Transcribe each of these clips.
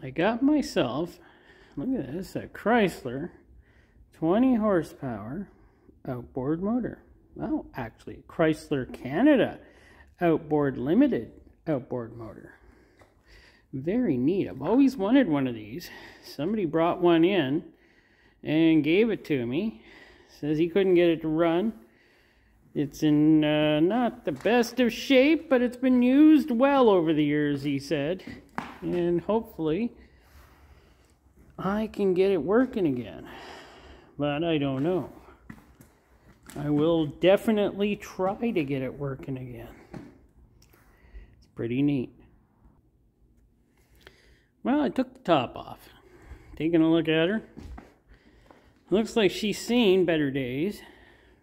I got myself, look at this, a Chrysler 20 horsepower outboard motor. Well, actually, Chrysler Canada outboard limited outboard motor. Very neat. I've always wanted one of these. Somebody brought one in and gave it to me. Says he couldn't get it to run. It's in uh, not the best of shape, but it's been used well over the years, he said. And hopefully I can get it working again. But I don't know. I will definitely try to get it working again. It's pretty neat. Well, I took the top off. Taking a look at her. Looks like she's seen better days.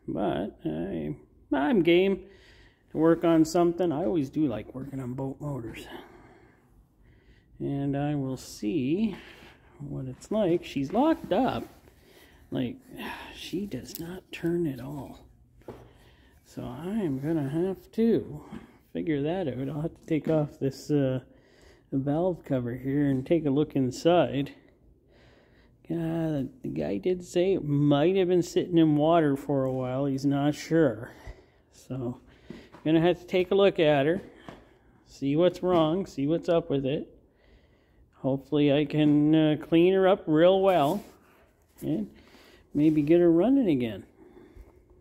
But I, I'm game to work on something. I always do like working on boat motors. And I will see what it's like. She's locked up. Like, she does not turn at all. So I'm going to have to figure that out. I'll have to take off this uh, valve cover here and take a look inside. Uh, the guy did say it might have been sitting in water for a while. He's not sure. So, I'm gonna have to take a look at her, see what's wrong, see what's up with it. Hopefully, I can uh, clean her up real well and maybe get her running again.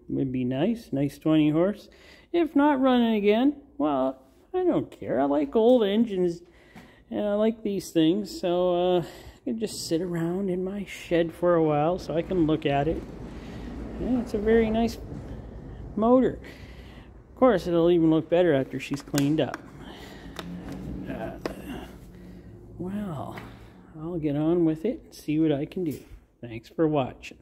Would be nice, nice 20 horse. If not running again, well, I don't care. I like old engines and I like these things, so uh, can just sit around in my shed for a while so I can look at it. Yeah, it's a very nice motor. Of course, it'll even look better after she's cleaned up. Uh, well, I'll get on with it and see what I can do. Thanks for watching.